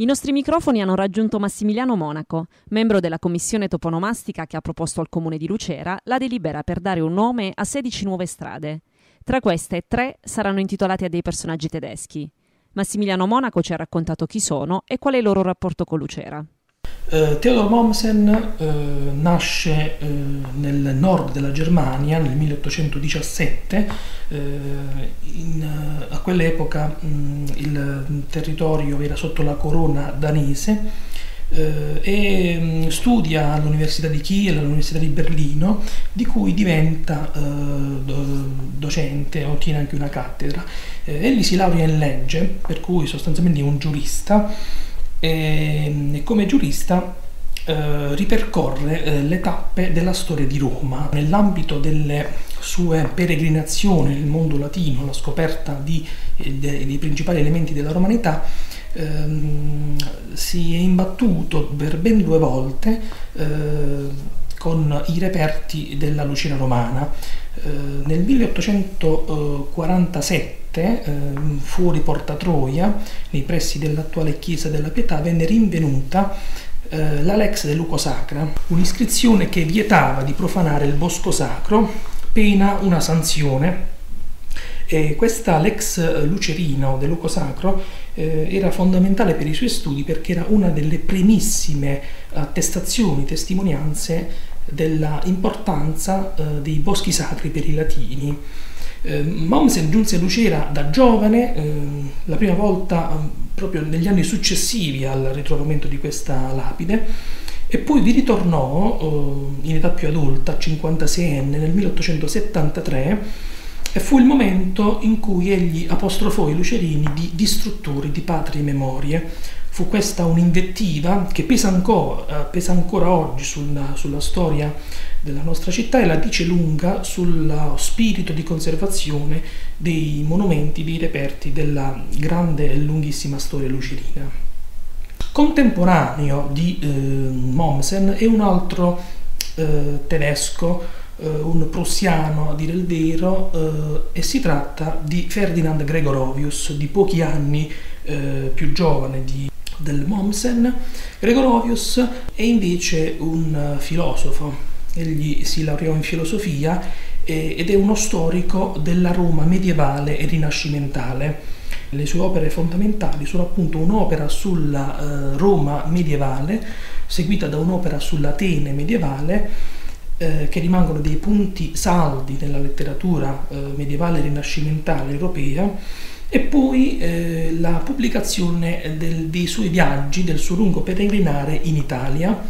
I nostri microfoni hanno raggiunto Massimiliano Monaco, membro della commissione toponomastica che ha proposto al comune di Lucera la delibera per dare un nome a 16 nuove strade. Tra queste, tre saranno intitolate a dei personaggi tedeschi. Massimiliano Monaco ci ha raccontato chi sono e qual è il loro rapporto con Lucera. Uh, Theodor Mommsen uh, nasce uh, nel nord della Germania nel 1817. In, a quell'epoca um, il territorio era sotto la corona danese e um, studia all'Università di Kiel, all'Università di Berlino, di cui diventa docente, ottiene anche una cattedra. egli si laurea in legge, per cui sostanzialmente è un giurista e, e come giurista eh, ripercorre eh, le tappe della storia di Roma nell'ambito delle sue peregrinazioni nel mondo latino, la scoperta di, eh, dei principali elementi della romanità, ehm, si è imbattuto per ben due volte eh, con i reperti della Lucina romana. Eh, nel 1847 eh, fuori Porta Troia, nei pressi dell'attuale chiesa della Pietà, venne rinvenuta eh, la Lex de Luco Sacra, un'iscrizione che vietava di profanare il bosco sacro, pena una sanzione. E questa Lex Lucerino de Luco Sacro era fondamentale per i suoi studi perché era una delle primissime attestazioni, testimonianze della importanza eh, dei boschi sacri per i latini. Eh, Mommsen giunse a Lucera da giovane, eh, la prima volta eh, proprio negli anni successivi al ritrovamento di questa lapide, e poi vi ritornò eh, in età più adulta, 56enne, nel 1873, e fu il momento in cui egli apostrofò i lucerini di distruttori di patrie memorie. Fu questa un'invettiva che pesa ancora, pesa ancora oggi sulla, sulla storia della nostra città e la dice lunga sullo spirito di conservazione dei monumenti, dei reperti della grande e lunghissima storia lucerina. Contemporaneo di eh, Mommsen è un altro eh, tedesco, eh, un prussiano a dire il vero, eh, e si tratta di Ferdinand Gregorovius, di pochi anni eh, più giovane di, del Mommsen. Gregorovius è invece un filosofo, egli si laureò in filosofia eh, ed è uno storico della Roma medievale e rinascimentale. Le sue opere fondamentali sono appunto un'opera sulla eh, Roma medievale, seguita da un'opera sull'Atene medievale, eh, che rimangono dei punti saldi nella letteratura eh, medievale e rinascimentale europea, e poi eh, la pubblicazione del, dei suoi viaggi, del suo lungo peregrinare in Italia,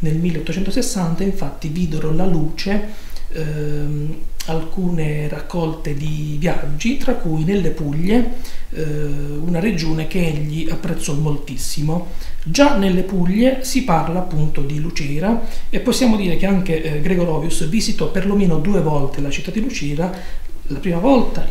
nel 1860 infatti videro la luce ehm, alcune raccolte di viaggi, tra cui nelle Puglie, eh, una regione che egli apprezzò moltissimo. Già nelle Puglie si parla appunto di Lucera e possiamo dire che anche eh, Gregorovius visitò perlomeno due volte la città di Lucera, la prima volta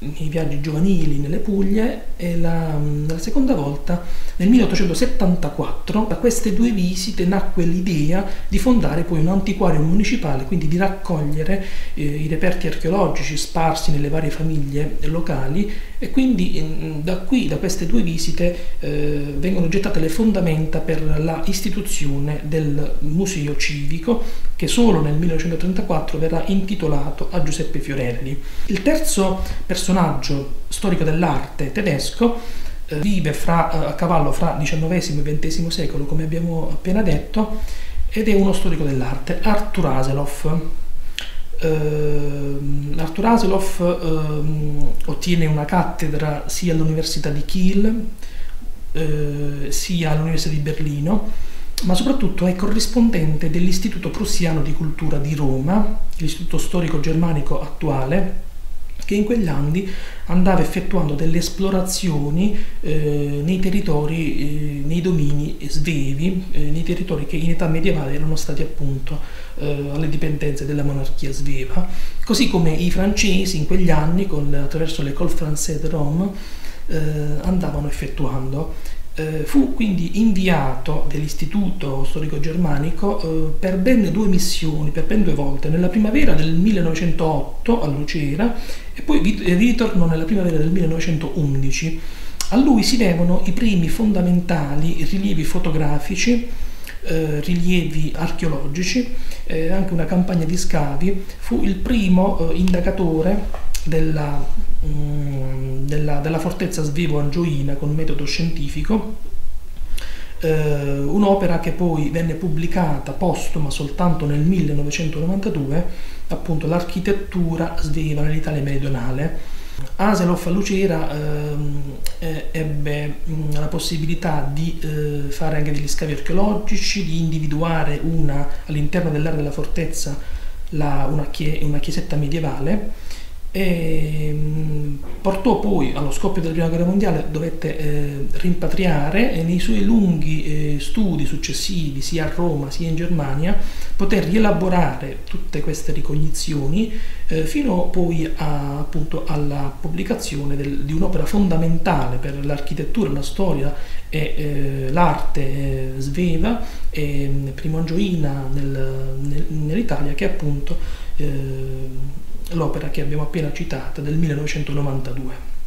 nei viaggi giovanili nelle Puglie e la, la, seconda volta nel 1874. Da queste due visite nacque l'idea di fondare poi un antiquario municipale, quindi di raccogliere eh, i reperti archeologici sparsi nelle varie famiglie locali e quindi eh, da qui, da queste due visite, eh, vengono gettate le fondamenta per la istituzione del museo civico che solo nel 1934 verrà intitolato a Giuseppe Fiorelli. Il terzo personaggio personaggio storico dell'arte tedesco, eh, vive fra, eh, a cavallo fra XIX e XX secolo, come abbiamo appena detto, ed è uno storico dell'arte, Arthur Aseloff. Uh, Arthur Aseloff uh, ottiene una cattedra sia all'Università di Kiel uh, sia all'Università di Berlino, ma soprattutto è corrispondente dell'Istituto Prussiano di Cultura di Roma, l'istituto storico germanico attuale, che in quegli anni andava effettuando delle esplorazioni eh, nei territori, eh, nei domini svevi, eh, nei territori che in età medievale erano stati appunto eh, alle dipendenze della monarchia sveva, così come i francesi in quegli anni con, attraverso l'École Française de Rome eh, andavano effettuando eh, fu quindi inviato dall'Istituto Storico Germanico eh, per ben due missioni, per ben due volte, nella primavera del 1908 a Lucera e poi ritornò nella primavera del 1911 a lui si devono i primi fondamentali rilievi fotografici, eh, rilievi archeologici, eh, anche una campagna di scavi, fu il primo eh, indagatore della, della, della fortezza svevo-angioina con metodo scientifico eh, un'opera che poi venne pubblicata postuma soltanto nel 1992, appunto l'architettura sveva nell'Italia meridionale. Aselov a Lucera eh, ebbe mm, la possibilità di eh, fare anche degli scavi archeologici, di individuare una, all'interno dell'area della fortezza la, una, chie, una chiesetta medievale e mm, portò poi allo scoppio della prima guerra mondiale dovette eh, rimpatriare e nei suoi lunghi eh, studi successivi sia a Roma sia in Germania poter rielaborare tutte queste ricognizioni eh, fino poi a, appunto alla pubblicazione del, di un'opera fondamentale per l'architettura, la storia e eh, l'arte eh, sveva e mm, primo angioina nel, nel, nell'Italia che è appunto eh, l'opera che abbiamo appena citata del 1992.